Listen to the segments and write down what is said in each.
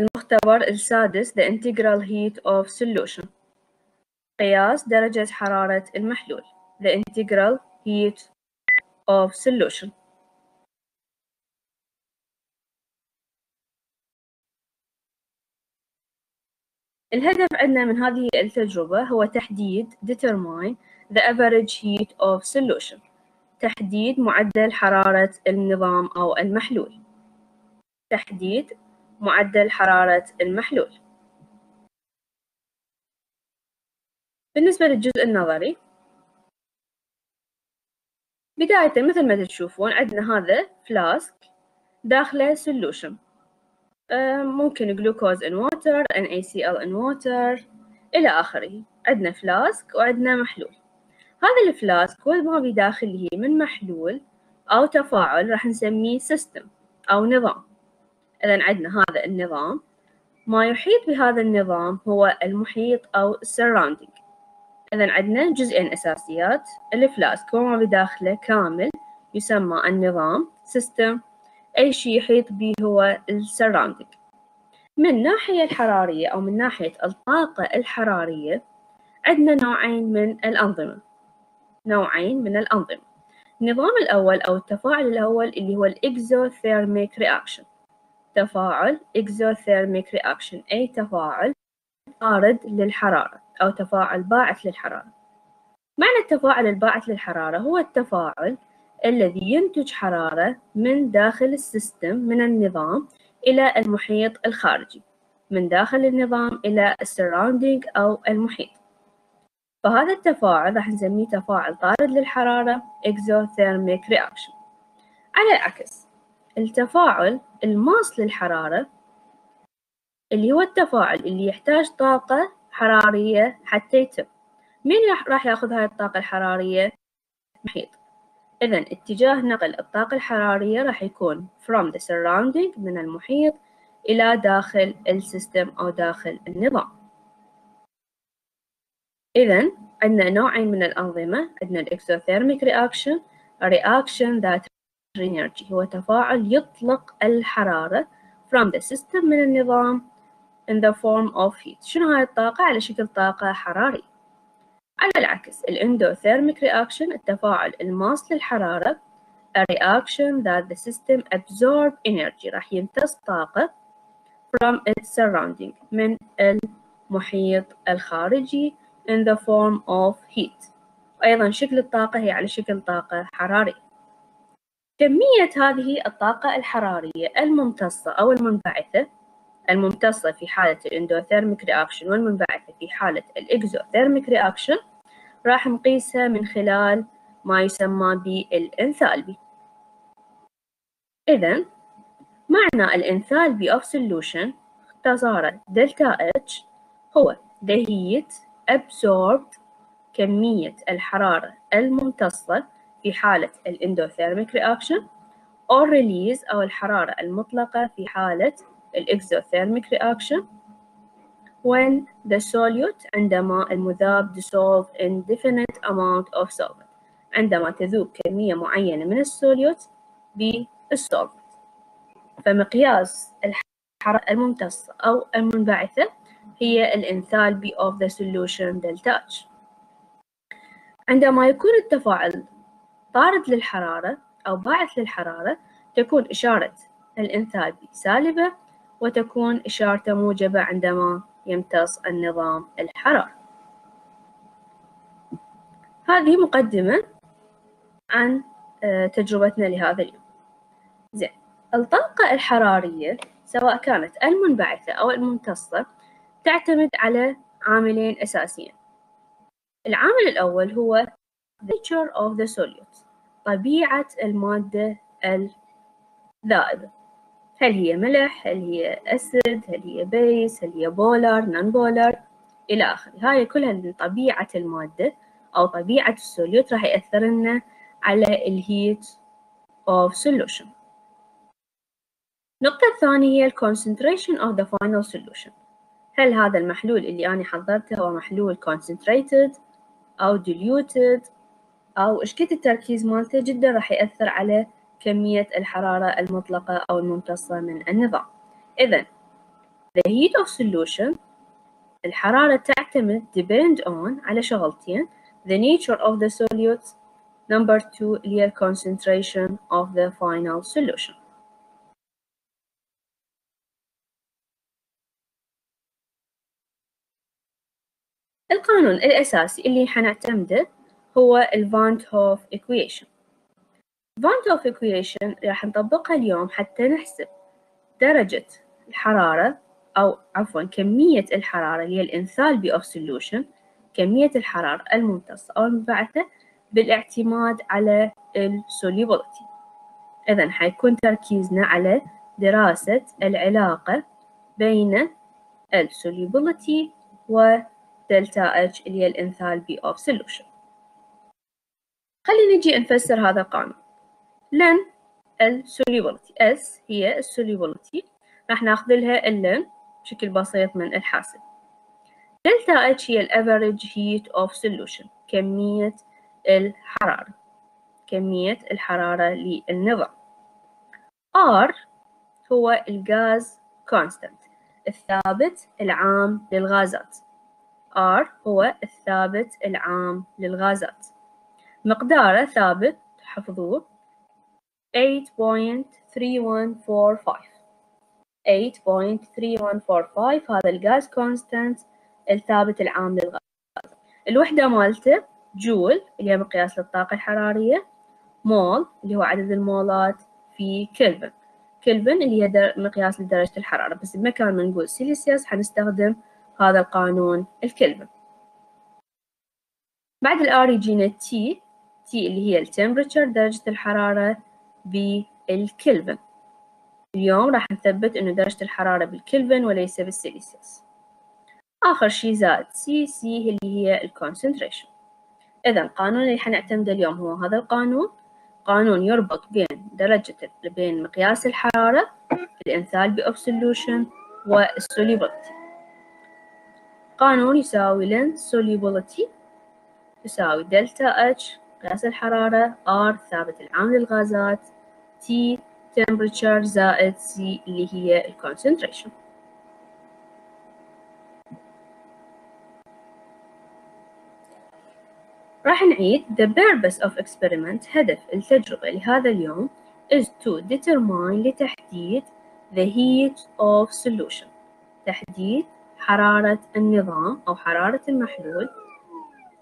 المختبر السادس the integral heat of solution. قياس درجة حرارة المحلول the integral heat of solution. الهدف عندنا من هذه التجربة هو تحديد determine the average heat of solution تحديد معدل حرارة النظام أو المحلول. تحديد معدل حرارة المحلول. بالنسبة للجزء النظري بداية مثل ما تشوفون عندنا هذا فلاسك داخله solution. ممكن جلوكوز in water NaCl in water إلى آخره. عندنا فلاسك وعندنا محلول. هذا الفلاسك كل ما بداخله من محلول أو تفاعل راح نسميه system أو نظام. إذا عندنا هذا النظام. ما يحيط بهذا النظام هو المحيط أو surrounding. إذا عندنا جزئين أساسيات. ال flask وما بداخله كامل يسمى النظام. system أي شيء يحيط به هو ال surrounding من الناحية الحرارية أو من ناحية الطاقة الحرارية عندنا نوعين من الأنظمة. نوعين من الأنظمة. النظام الأول أو التفاعل الأول اللي هو ال exothermic reaction تفاعل exothermic reaction أي تفاعل طارد للحرارة أو تفاعل باعث للحرارة. معنى التفاعل الباعث للحرارة هو التفاعل الذي ينتج حرارة من داخل ال system من النظام إلى المحيط الخارجي من داخل النظام إلى ال surrounding أو المحيط. فهذا التفاعل راح نسميه تفاعل طارد للحرارة exothermic reaction. على العكس التفاعل الماص للحرارة اللي هو التفاعل اللي يحتاج طاقة حرارية حتى يتم. مين راح ياخذ هاي الطاقة الحرارية؟ محيط. إذا اتجاه نقل الطاقة الحرارية راح يكون from the surrounding من المحيط إلى داخل ال system أو داخل النظام. إذا عندنا نوعين من الأنظمة عندنا ال exothermic reaction reaction that energy. هو تفاعل يطلق الحرارة from the system من النظام in the form of heat. شنو هاي الطاقة؟ على شكل طاقة حرارية على العكس ال endothermic reaction التفاعل الماص للحرارة a reaction that the system absorb energy. راح يمتص طاقة from its surrounding من المحيط الخارجي in the form of heat. وأيضا شكل الطاقة هي على شكل طاقة حرارية كمية هذه الطاقة الحرارية الممتصة أو المنبعثة الممتصة في حالة ال endothermic reaction والمنبعثة في حالة ال exothermic reaction راح نقيسها من خلال ما يسمى بالإنثالبي. إذا معنى ال enthalpy of solution اختصارا delta H هو the heat absorbed كمية الحرارة الممتصة في حالة ال endothermic reaction or release أو الحرارة المطلقة في حالة ال exothermic reaction when the solute عندما المذاب dissolve in definite amount of solvent. عندما تذوب كمية معينة من ال solute بال solvent فمقياس الحرارة الممتصة أو المنبعثة هي ال enthalpy of the solution delta H. عندما يكون التفاعل طارد للحرارة أو باعث للحرارة تكون إشارة الانثالبي سالبة وتكون إشارته موجبة عندما يمتص النظام الحراري. هذه مقدمة عن آه، تجربتنا لهذا اليوم. زين الطاقة الحرارية سواء كانت المنبعثة أو الممتصة تعتمد على عاملين أساسيين. العامل الأول هو nature of the solute. طبيعة المادة الذائبة. هل هي ملح؟ هل هي acid؟ هل هي base هل هي polar؟ non polar إلى آخره. هاي كلها طبيعة المادة أو طبيعة السوليوت راح يأثر لنا على الهيت of solution. النقطة الثانية هي concentration of the final solution. هل هذا المحلول اللي أنا حضرته هو محلول concentrated أو diluted أو إيش كت التركيز مالته جدا راح يأثر على كمية الحرارة المطلقة أو الممتصة من النظام. إذا the heat of solution الحرارة تعتمد depend on على شغلتين the nature of the solute number two اللي هي concentration of the final solution. القانون الأساسي اللي حنعتمده هو ال Van't Hoff equation. Van't Hoff equation راح نطبقها اليوم حتى نحسب. درجة الحرارة أو عفوا كمية الحرارة اللي هي ال enthalpy of solution كمية الحرارة الممتصة أو المنبعثة بالاعتماد على ال solubility. إذا حيكون تركيزنا على دراسة العلاقة بين ال solubility و delta H اللي هي ال enthalpy of solution. خلينا نجي نفسر هذا القانون. لن ال solubility S هي ال solubility راح ناخذ لها اللن بشكل بسيط من الحاسب. دلتا H هي ال average heat of solution كمية الحرارة. كمية الحرارة للنظام. R هو الغاز constant الثابت العام للغازات. R هو الثابت العام للغازات. مقداره ثابت حفظوه. 8.3145 8.3145 هذا ال gas constant الثابت العام للغاز. الوحدة مالته جول اللي هي مقياس للطاقة الحرارية. مول اللي هو عدد المولات في كلفن. كلفن اللي هي مقياس لدرجة الحرارة. بس بمكان ما نقول سيليسيوس حنستخدم هذا القانون الكلفن. بعد ال R يجينا T T اللي هي ال temperature درجة الحرارة بالكلفن. اليوم راح نثبت إنه درجة الحرارة بالكلفن وليس بالسيليسيوس. آخر شي زائد C C اللي هي ال concentration إذا القانون اللي حنعتمده اليوم هو هذا القانون. قانون يربط بين درجة بين مقياس الحرارة الانثالبي of solution والsolubility. قانون يساوي لن solubility يساوي دلتا H قياس الحرارة R ثابت العام للغازات T temperature زائد C اللي هي ال concentration. راح نعيد the purpose of experiment هدف التجربة لهذا اليوم is to determine لتحديد the heat of solution. تحديد حرارة النظام أو حرارة المحلول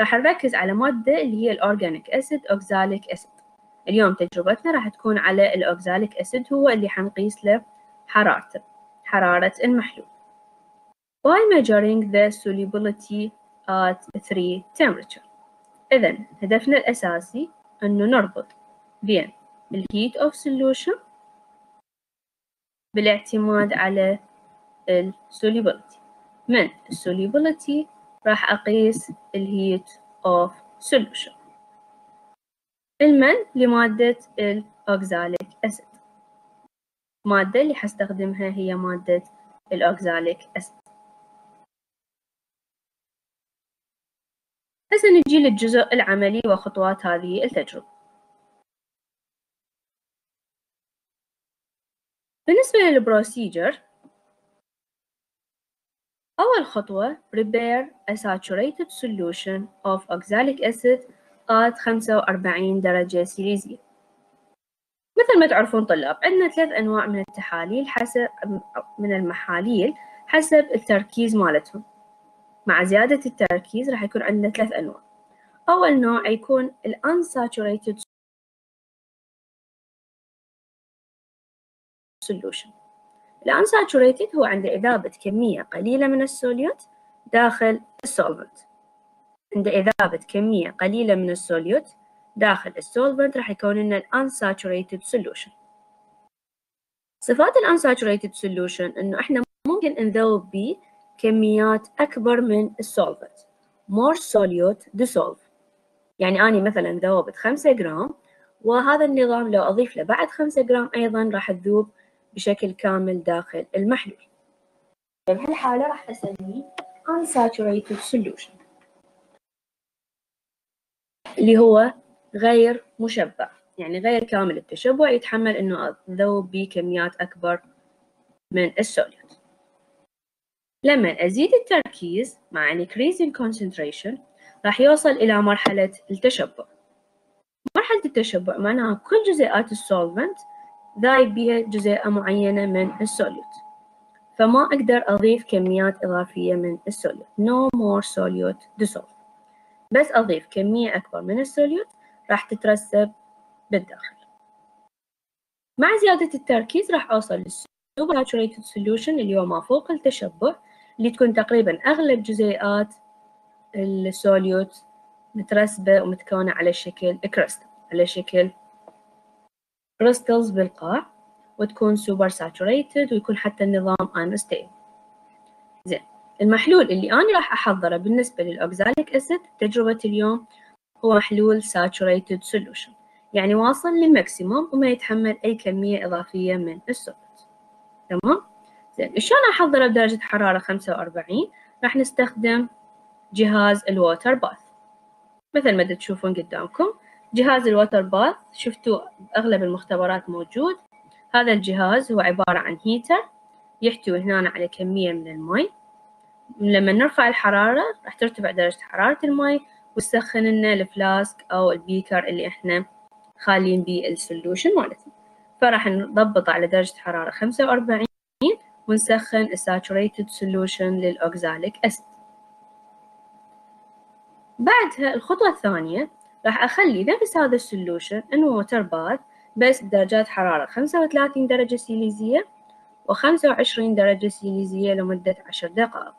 راح نركز على مادة اللي هي الأورجانيك أسيد أوكزاليك أسيد. اليوم تجربتنا راح تكون على الأوكزاليك أسيد هو اللي حنقيس له حرارته حرارة المحلول. By measuring the solubility at 3 temperature? إذا هدفنا الأساسي أنه نربط بين ال heat of solution بالاعتماد على ال solubility من ال solubility راح أقيس ال heat of solution. المن لمادة ال oxalic acid المادة اللي حستخدمها هي مادة ال oxalic acid هسه نجي للجزء العملي وخطوات هذه التجربة. بالنسبة للبروسيجر أول خطوة prepare a saturated solution of oxalic acid at 45 درجة سيليزية مثل ما تعرفون طلاب عندنا ثلاث أنواع من التحاليل حسب من المحاليل حسب التركيز مالتهم. مع زيادة التركيز راح يكون عندنا ثلاث أنواع. أول نوع يكون ال unsaturated solution. ال unsaturated هو عند إذابة كمية قليلة من ال solute داخل ال solvent. عند إذابة كمية قليلة من ال solute داخل ال solvent راح يكون لنا ال unsaturated solution. صفات ال unsaturated solution إنه إحنا ممكن نذوب به كميات أكبر من ال solvent. More solute dissolve. يعني أنا مثلا ذوبت خمسة جرام وهذا النظام لو أضيف له بعد خمسة جرام أيضا راح تذوب بشكل كامل داخل المحلول. بهالحالة راح أسميه unsaturated solution اللي هو غير مشبع. يعني غير كامل التشبع يتحمل إنه اذوب بكميات أكبر من ال solute لما أزيد التركيز مع increase in concentration راح يوصل إلى مرحلة التشبع. مرحلة التشبع معناها كل جزيئات ال solvent ذايب بها جزيئة معينة من ال solute. فما أقدر أضيف كميات إضافية من ال solute. No more solute dissolve. بس أضيف كمية أكبر من ال solute راح تترسب بالداخل. مع زيادة التركيز راح أوصل لل super solution اللي هو ما فوق التشبع اللي تكون تقريبا أغلب جزيئات ال solute مترسبة ومتكونة على شكل كريستال على شكل crystals بالقاع وتكون super saturated ويكون حتى النظام unstable زين المحلول اللي أنا راح أحضره بالنسبة لل oxalic acid تجربة اليوم هو محلول saturated solution يعني واصل لل maximum وما يتحمل أي كمية إضافية من ال solute تمام؟ زين شلون أحضره بدرجة حرارة خمسة وأربعين؟ راح نستخدم جهاز ال water bath مثل ما تشوفون قدامكم. جهاز ال water bath شفتوا أغلب المختبرات موجود. هذا الجهاز هو عبارة عن heater يحتوي هنا على كمية من المي. لما نرفع الحرارة راح ترتفع درجة حرارة المي وتسخن لنا ال flask أو ال beaker اللي إحنا خالين بيه ال solution مالتنا. فراح نضبط على درجة حرارة خمسة وأربعين ونسخن ال saturated solution لل oxalic acid بعدها الخطوة الثانية راح أخلي نفس هذا ال solution in water bath بس بدرجات حرارة خمسة وثلاثين درجة سيليزية وخمسة وعشرين درجة سيليزية لمدة عشر دقائق.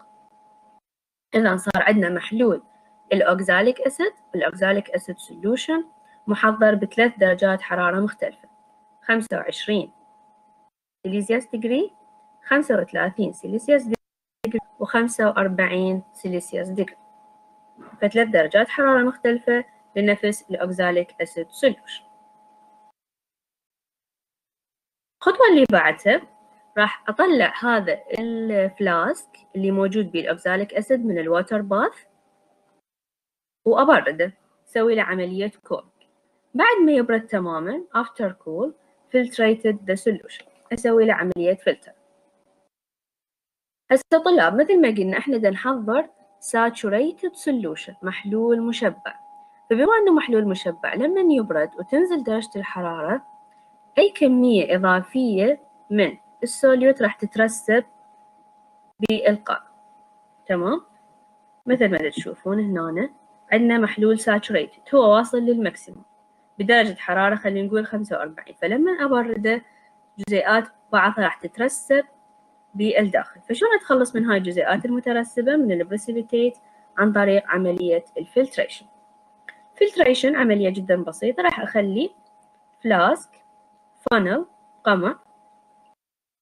إذا صار عندنا محلول ال oxalic acid ال oxalic acid solution محضر بثلاث درجات حرارة مختلفة خمسة وعشرين Celsius degree خمسة وثلاثين Celsius degree وخمسة وأربعين Celsius degree. فثلاث درجات حرارة مختلفة لنفس ال oxalic acid solution الخطوة اللي بعدها راح أطلع هذا ال flask اللي موجود به ال oxalic acid من ال water bath وأبرده أسوي له عملية cool بعد ما يبرد تماما after cool filtrated the solution. أسوي له عملية فلتر هسه طلاب مثل ما قلنا إحنا بدنا نحضر saturated solution محلول مشبع. فبما أنه محلول مشبع لما يبرد وتنزل درجة الحرارة أي كمية إضافية من ال solute راح تترسب بالقاع. تمام؟ مثل ما تشوفون هنا عندنا محلول saturated هو واصل لل maximum. بدرجة حرارة خلينا نقول خمسة وأربعين. فلما أبرده جزيئات بعضها راح تترسب بالداخل. فشلون أتخلص من هاي الجزيئات المترسبة؟ من ال precipitate عن طريق عملية ال filtration. filtration عملية جدا بسيطة. راح أخلي flask funnel قمع.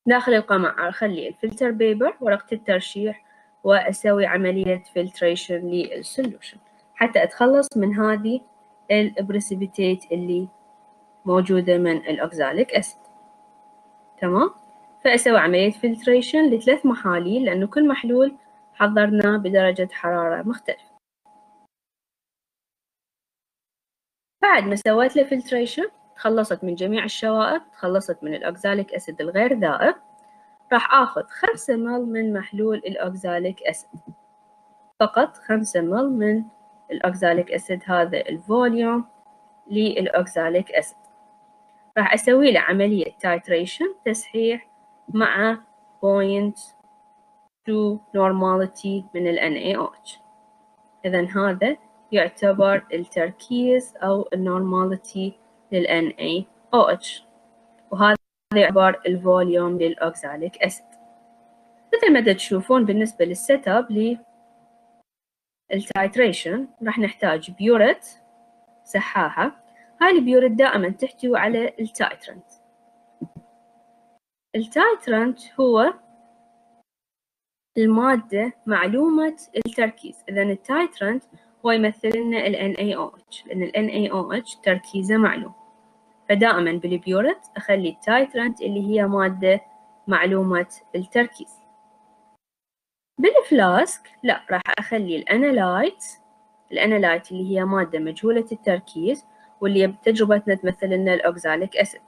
داخل القمع أخلي ال filter paper ورقة الترشيح وأسوي عملية filtration لل solution حتى أتخلص من هذه ال precipitate اللي موجودة من ال oxalic acid تمام؟ فأسوي عملية filtration لثلاث محاليل لأنه كل محلول حضرناه بدرجة حرارة مختلفة. بعد ما سويت له filtration تخلصت من جميع الشوائب تخلصت من ال oxalic acid الغير ذائب راح آخذ خمسة ml من محلول ال oxalic acid فقط خمسة ml من ال oxalic acid هذا ال volume لل oxalic acid راح أسوي له عملية titration تسحيح مع to normality من ال NaOH إذا هذا يعتبر التركيز أو ال normality لل NaOH وهذا يعتبر ال volume لل oxalic acid. مثل ما تشوفون بالنسبة لل set up لل titration راح نحتاج burette سحاحة. هاي ال burette دائما تحتوي على ال titrant ال titrant هو المادة معلومة التركيز. إذا ال titrant هو يمثل لنا ال NaOH لأن ال NaOH تركيزه معلوم. فدائما بال burette أخلي ال titrant اللي هي مادة معلومة التركيز. بال flask لا راح أخلي ال analyte ال analyte اللي هي مادة مجهولة التركيز واللي بتجربتنا تمثل لنا ال oxalic acid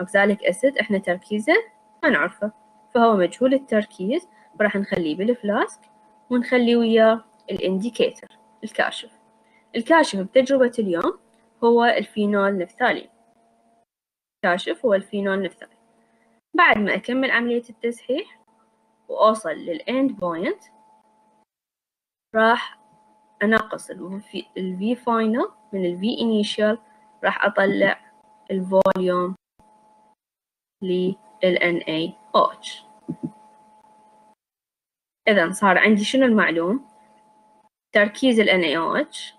oxalic acid إحنا تركيزه ما نعرفه فهو مجهول التركيز وراح نخليه بال flask ونخلي وياه ال indicator الكاشف. الكاشف بتجربة اليوم هو ال phenolphthalein. كاشف هو ال phenolphthalein. بعد ما أكمل عملية التسحيح وأوصل لل end point راح أنقص ال V final من ال V initial راح أطلع ال volume لل NaOH إذا صار عندي شنو المعلوم؟ تركيز ال NaOH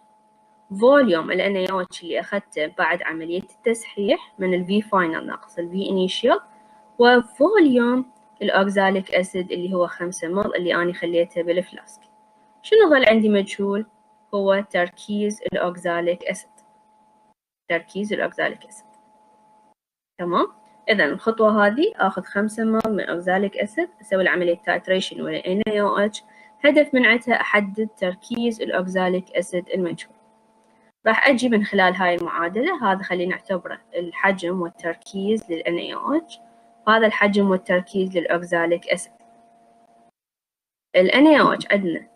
volume ال NaOH اللي أخذته بعد عملية التسحيح من ال V final ناقص ال V initial و volume ال oxalic acid اللي هو خمسة ml اللي أنا خليته بال flask. شنو ظل عندي مجهول؟ هو تركيز ال oxalic acid. تركيز ال oxalic acid. تمام؟ إذا الخطوة هذه آخذ خمسة ml من oxalic acid أسوي العملية titration ويا ال NaOH هدف من عدها أحدد تركيز ال oxalic acid المجهول. راح أجي من خلال هاي المعادلة. هذا خلينا نعتبره الحجم والتركيز لل NaOH وهذا الحجم والتركيز لل oxalic acid. ال NaOH عندنا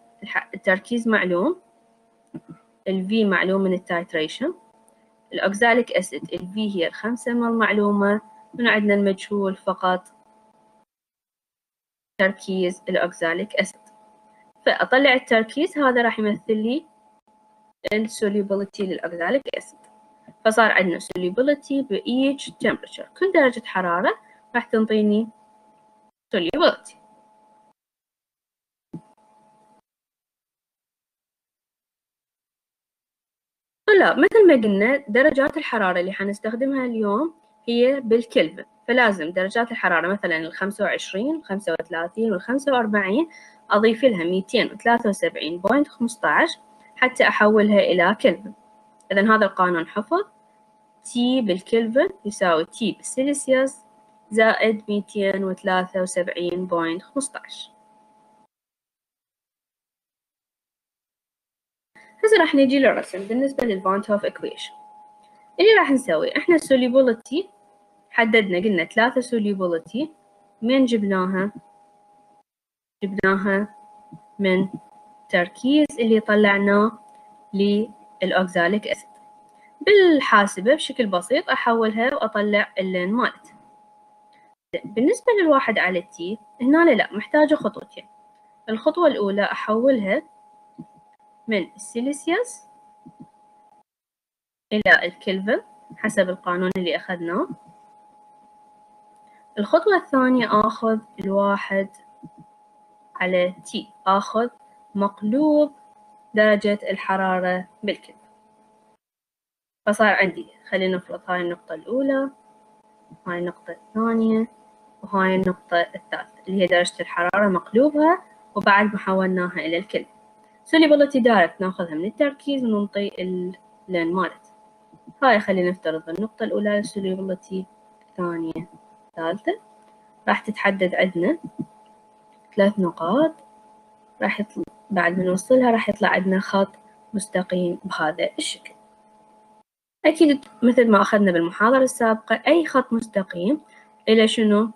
التركيز معلوم. ال V معلوم من ال titration ال oxalic acid ال V هي الخمسة مل معلومة. من عندنا المجهول فقط تركيز الأوكزاليك أسيد. فأطلع التركيز هذا راح يمثل لي السوليبيليتي للأوكزاليك أسيد فصار عندنا solubility ب each temperature. كل درجة حرارة راح تنطيني solubility طلاب مثل ما قلنا درجات الحرارة اللي حنستخدمها اليوم هي بالكلفن فلازم درجات الحرارة مثلا الخمسة وعشرين الخمسة وثلاثين والخمسة وأربعين أضيف لها ميتين وثلاثة وسبعين point خمسطعش حتى أحولها إلى كلفن. إذا هذا القانون حفظ. T بالكلفن يساوي T بال Celsius زائد ميتين وثلاثة وسبعين point خمسطعش هسه راح نجي للرسم بالنسبة لل Van't Hoff equation اللي راح نسوي؟ إحنا solubility حددنا قلنا ثلاثة solubility من جبناها؟ جبناها من تركيز اللي طلعناه للأوكزاليك أسيد بالحاسبة بشكل بسيط أحولها وأطلع اللين مالتها بالنسبة للواحد على التي هنا لا محتاجة خطوتين. الخطوة الأولى أحولها من السيليسيوس إلى الكلفن حسب القانون اللي أخذناه. الخطوة الثانية آخذ الواحد على T آخذ مقلوب درجة الحرارة بالكلفن فصار عندي خلينا نفرض هاي النقطة الأولى هاي النقطة الثانية وهاي النقطة الثالثة اللي هي درجة الحرارة مقلوبها وبعد ما حولناها إلى الكلفن solubility direct ناخذها من التركيز وننطي ال ln مالت. هاي خلينا نفترض النقطة الأولى solubility الثانية الثالثة راح تتحدد عندنا ثلاث نقاط. راح يطلع بعد ما نوصلها راح يطلع عندنا خط مستقيم بهذا الشكل. أكيد مثل ما أخذنا بالمحاضرة السابقة أي خط مستقيم إلى شنو؟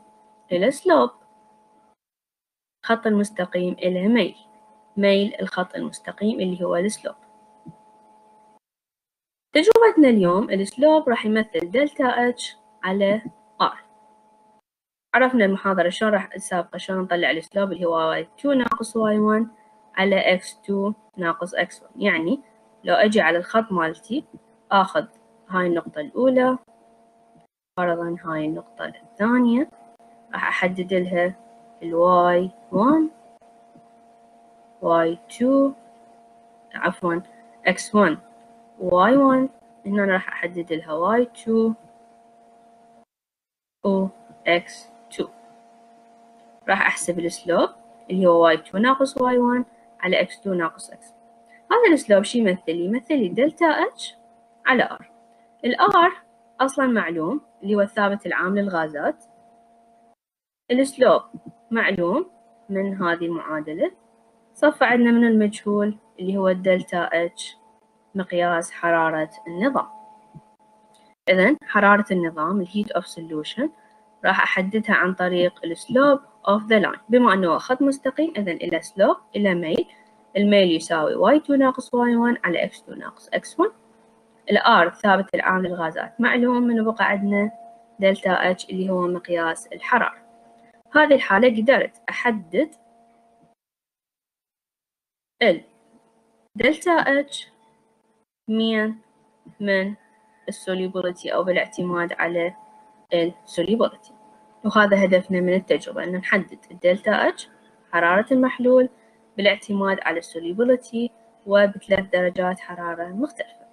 إلى slope خط المستقيم إلى ميل ميل الخط المستقيم اللي هو ال slope تجربتنا اليوم ال slope راح يمثل delta H على عرفنا المحاضرة شلون راح السابقة شلون نطلع ال slope اللي هو y2 ناقص y1 على x2 ناقص x1 يعني لو أجي على الخط مالتي آخذ هاي النقطة الأولى فرضا هاي النقطة الثانية راح أحدد لها ال y1 y2 عفوا x1 y1 هنا راح أحدد لها y2 و x2 راح أحسب السلوب اللي هو y2 ناقص y1 على x2 ناقص x. هذا ال slope شو يمثل؟ يمثل لي delta h على r. ال R أصلا معلوم اللي هو الثابت العام للغازات. ال slope معلوم من هذه المعادلة. صفى عندنا من المجهول اللي هو ال delta H مقياس حرارة النظام. إذا حرارة النظام ال heat of solution راح أحددها عن طريق ال slope of the line. بما أنه خط مستقيم إذا إلى slope إلى ميل الميل يساوي y2 ناقص y1 على x2 ناقص x1. ال R ثابت العام للغازات. معلوم من بقى عندنا delta H اللي هو مقياس الحرارة. هذه الحالة قدرت أحدد ال delta H مين من ال solubility أو بالاعتماد على ال solubility وهذا هدفنا من التجربة أن نحدد ال delta H حرارة المحلول بالاعتماد على ال solubility وبثلاث درجات حرارة مختلفة.